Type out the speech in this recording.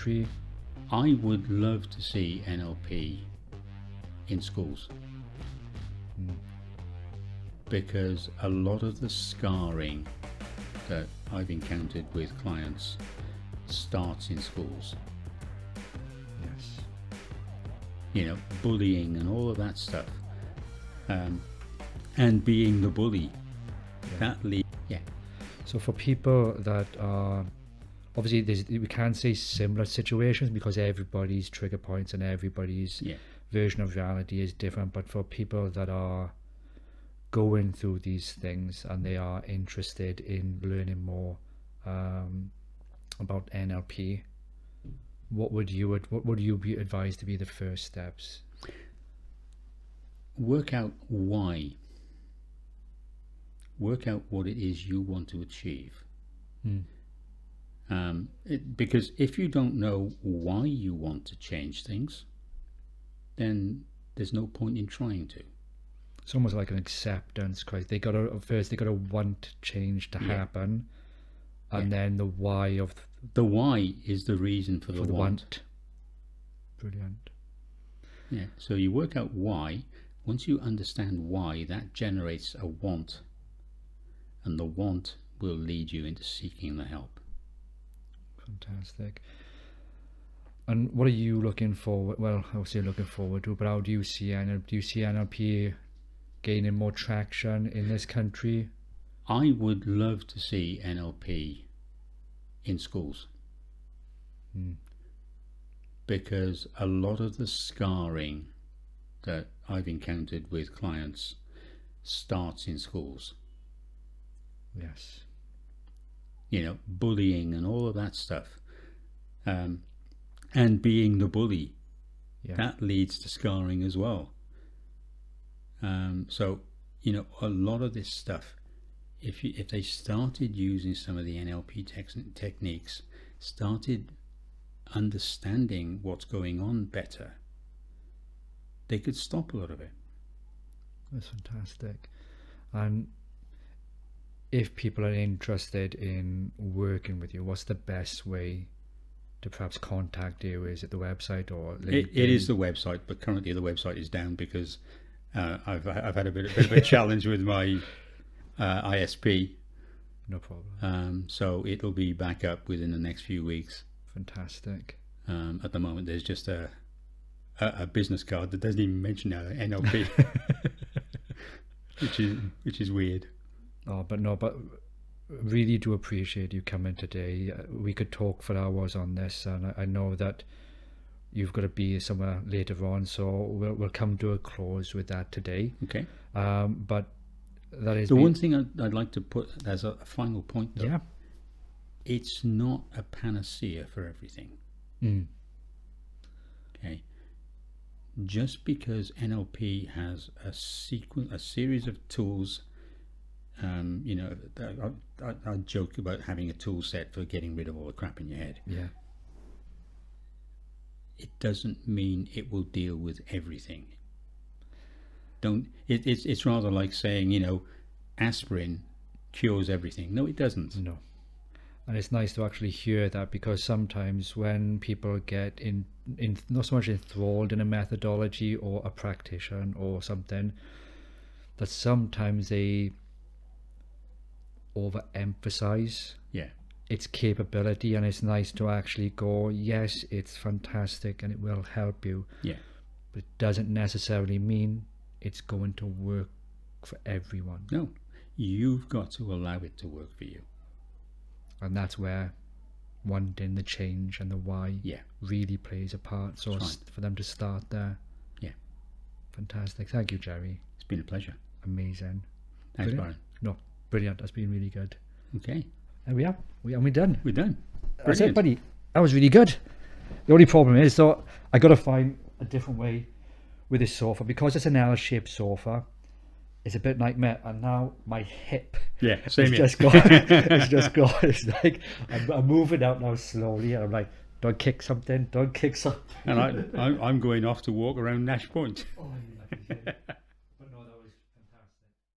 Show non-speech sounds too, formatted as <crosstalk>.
country? I would love to see NLP in schools because a lot of the scarring that I've encountered with clients starts in schools. Yes. You know, bullying and all of that stuff, um, and being the bully. That lead, yeah, So for people that are obviously there's, we can't say similar situations because everybody's trigger points and everybody's yeah, version of reality is different. But for people that are going through these things and they are interested in learning more um, about NLP, what would you what would you be advised to be the first steps? work out why. Work out what it is you want to achieve. Hmm. Um, it, because if you don't know why you want to change things, then there's no point in trying to. It's almost like an acceptance because they got to first they got to want change to Yeah. happen, and Yeah. then the why of th- The why is the reason for the, for the want. want. Brilliant. Yeah. So you work out why. Once you understand why, that generates a want, and the want will lead you into seeking the help. Fantastic. And what are you looking forward? Well, I would say looking forward to, but how do you see NLP? Do you see NLP gaining more traction in this country? I would love to see NLP in schools Hmm. because a lot of the scarring that I've encountered with clients starts in schools. Yes. You know, bullying and all of that stuff, um, and being the bully Yeah. that leads to scarring as well. Um, so, you know, a lot of this stuff, if you, if they started using some of the NLP tex- techniques, started understanding what's going on better, they could stop a lot of it. That's fantastic. And if people are interested in working with you, what's the best way to perhaps contact you? Is it the website or It, it is the website, but currently the website is down because uh, I've I've had a bit, a bit of a <laughs> challenge with my uh, ISP, no problem. um, so it'll be back up within the next few weeks. Fantastic. Um, at the moment, there's just a, a a business card that doesn't even mention uh, NLP, <laughs> which is which is weird. Oh, but no, but really do appreciate you coming today. Uh, We could talk for hours on this, and I, know that you've got to be somewhere later on, so we'll we'll come to a close with that today. Okay. Um, but that is The been- one thing I'd, I'd like to put as a, a final point, though, yeah. it's not a panacea for everything. Mm. Okay. Just because NLP has a sequence, a series of tools, um, you know, I, I, I joke about having a tool set for getting rid of all the crap in your head. Yeah. It doesn't mean it will deal with everything. Don't. It, it's it's rather like saying, you know, aspirin cures everything. No, it doesn't. No. And it's nice to actually hear that because sometimes when people get in, in not so much enthralled in a methodology or a practitioner or something, that sometimes they overemphasize Yeah. its capability and it's nice to actually go, yes, it's fantastic and it will help you, Yeah. but it doesn't necessarily mean it's going to work for everyone. No, you've got to allow it to work for you. and that's where wanting the change and the why Yeah. really plays a part. So s- for them to start there, Yeah. fantastic. Thank you, Gerry. It's been a pleasure. Amazing. Thanks, Brilliant. No, brilliant. That's been really good. Okay. And we are. We and we're done. We're done. That's it, Brilliant. buddy. That was really good. The only problem is, so I got to find a different way with this sofa because it's an L-shaped sofa. It's a bit nightmare, and now my hip Yeah, It's same here. just gone. <laughs> it's just gone. <laughs> It's like I'm, I'm moving out now slowly, and I'm like, don't kick something, don't kick something. and I, <laughs> I'm, I'm going off to walk around Nash Point. Oh